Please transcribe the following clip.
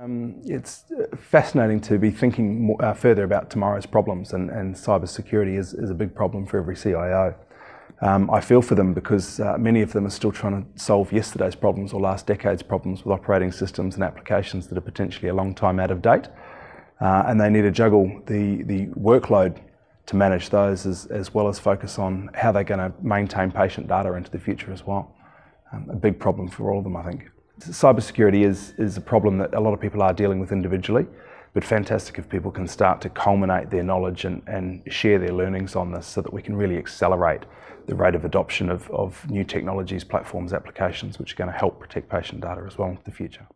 Um, it's uh, fascinating to be thinking more, uh, further about tomorrow's problems, and, and cybersecurity is, is a big problem for every CIO. Um, I feel for them because uh, many of them are still trying to solve yesterday's problems or last decade's problems with operating systems and applications that are potentially a long time out of date. Uh, and they need to juggle the, the workload to manage those as, as well as focus on how they're going to maintain patient data into the future as well. Um, a big problem for all of them, I think. Cybersecurity is, is a problem that a lot of people are dealing with individually, but fantastic if people can start to culminate their knowledge and, and share their learnings on this so that we can really accelerate the rate of adoption of, of new technologies, platforms, applications, which are going to help protect patient data as well in the future.